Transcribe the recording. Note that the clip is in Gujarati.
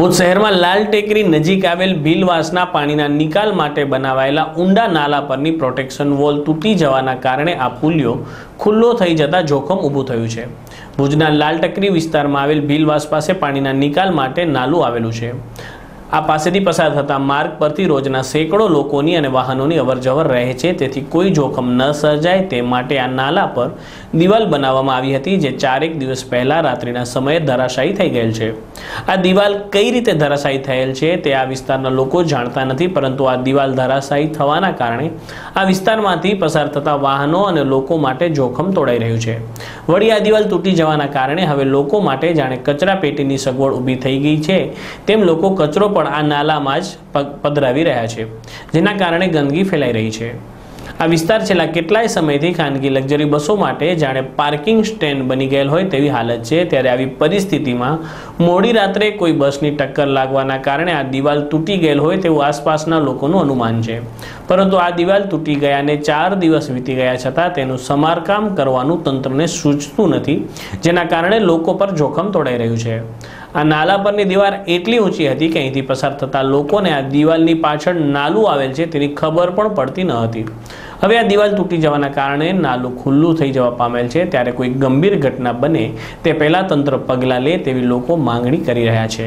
ભુજ શહેરમાં લાલ ટેકરી નજીક આવેલ ભીલવાસના પાણીના નિકાલ માટે બનાવાયેલા ઊંડા નાલા પરની પ્રોટેક્શન વોલ તૂટી જવાના કારણે આ પુલિયો ખુલ્લો થઈ જતા જોખમ ઊભું થયું છે. ભુજના લાલ ટેકરી વિસ્તારમાં આવેલ ભીલવાસ પાસે પાણીના નિકાલ માટે નાલું આવેલું છે. આ પાસેથી પસાર થતા માર્ગ પરથી રોજના સેંકડો લોકોની અને વાહનોની અવરજવર રહે છે. તેથી કોઈ જોખમ ન સર્જાય તે માટે આ નાલા પર દિવાલ બનાવવામાં આવી હતી, જે ચારેક દિવસ પહેલા રાત્રિના સમયે ધરાશાયી થઈ ગયેલ છે. આ દિવાલ કઈ રીતે ધરાશાયી થયેલ છે તે આ વિસ્તારના લોકો જાણતા નથી, પરંતુ આ દિવાલ ધરાશાયી થવાના કારણે આ વિસ્તારમાંથી પસાર થતા વાહનો અને લોકો માટે જોખમ તોડાઈ રહ્યું છે. વળી આ દિવાલ તૂટી જવાના કારણે હવે લોકો માટે જાણે કચરા પેટીની સગવડ ઊભી થઈ ગઈ છે, તેમ લોકો કચરો પણ આ નાલામાં જ પધરાવી રહ્યા છે, જેના કારણે ગંદકી ફેલાઈ રહી છે. આ વિસ્તાર છેલ્લા કેટલાય સમયથી ખાનગી લક્ઝરી બસો માટે જાણે પાર્કિંગ સ્ટેન્ડ બની ગયેલ હોય તેવી હાલત છે. ત્યારે આવી પરિસ્થિતિમાં મોડી રાત્રે કોઈ બસની ટક્કર લાગવાના કારણે આ દિવાલ તૂટી ગયેલ હોય તેવું આસપાસના લોકોનું અનુમાન છે. પરંતુ આ દિવાલ તૂટી ગયાને ચાર દિવસ વીતી ગયા છતાં તેનું સમારકામ કરવાનું તંત્રને સૂચતું નથી, જેના કારણે લોકો પર જોખમ તોડાઈ રહ્યું છે. આ નાલા પરની દીવાર એટલી ઊંચી હતી કે અહીંથી પસાર થતા લોકોને આ દિવાલની પાછળ નાલું આવેલ છે તેની ખબર પણ પડતી ન હતી. હવે આ દિવાલ તૂટી જવાના કારણે નાલું ખુલ્લું થઈ જવા પામેલ છે. ત્યારે કોઈ ગંભીર ઘટના બને તે પહેલા તંત્ર પગલાં લે તેવી લોકો માંગણી કરી રહ્યા છે.